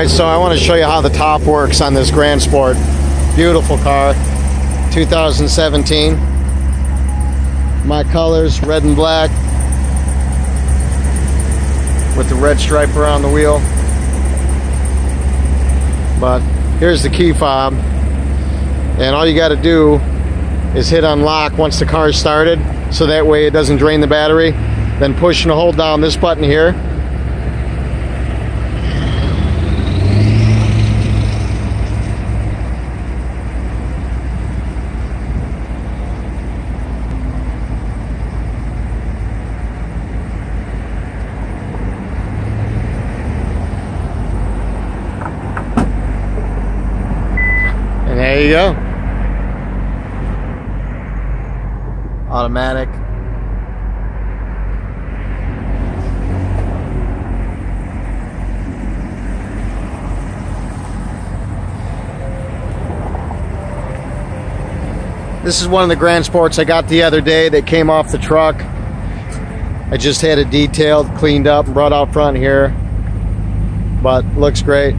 right, so I want to show you how the top works on this Grand Sport. Beautiful car, 2017. My colors, red and black, with the red stripe around the wheel. But here's the key fob, and all you got to do is hit unlock once the car started, so that way it doesn't drain the battery. Then push and hold down this button here And there you go. Automatic. This is one of the Grand Sports I got the other day that came off the truck. I just had it detailed, cleaned up, and brought out front here. But looks great.